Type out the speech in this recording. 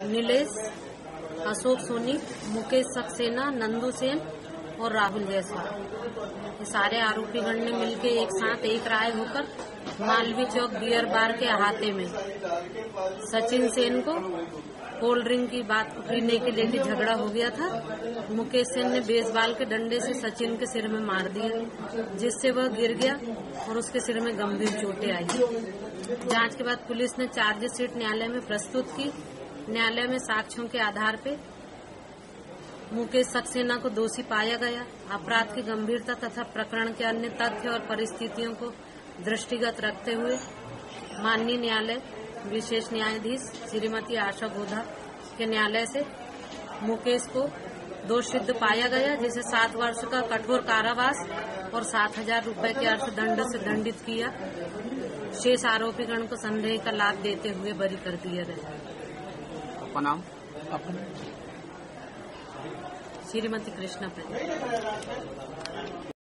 नीलेश, अशोक सोनी, मुकेश सक्सेना, नंदू सेन और राहुल जायसवाल ये सारे आरोपी गण ने मिलकर एक साथ एक राय होकर मालवी चौक बियर बार के अहाते में। सचिन सेन को कोल्ड ड्रिंक की बात पीने के लिए भी झगड़ा हो गया था। मुकेश सेन ने बेसबाल के डंडे से सचिन के सिर में मार दिया, जिससे वह गिर गया और उसके सिर में गंभीर चोटें आई। जाँच के बाद पुलिस ने चार्जशीट न्यायालय में प्रस्तुत की न्यायालय में साक्ष्यों के आधार पर मुकेश सक्सेना को दोषी पाया गया। अपराध की गंभीरता तथा प्रकरण के अन्य तथ्य और परिस्थितियों को दृष्टिगत रखते हुए माननीय न्यायालय, विशेष न्यायाधीश श्रीमती आशा गोधा के न्यायालय से मुकेश को दोष सिद्ध पाया गया, जिसे सात वर्ष का कठोर कारावास और सात हज़ार रुपये के अर्थदंड से दंडित किया। शेष आरोपीगण को संदेह का लाभ देते हुए बरी कर दिया गया। आपका नाम श्रीमती कृष्णा प्रजा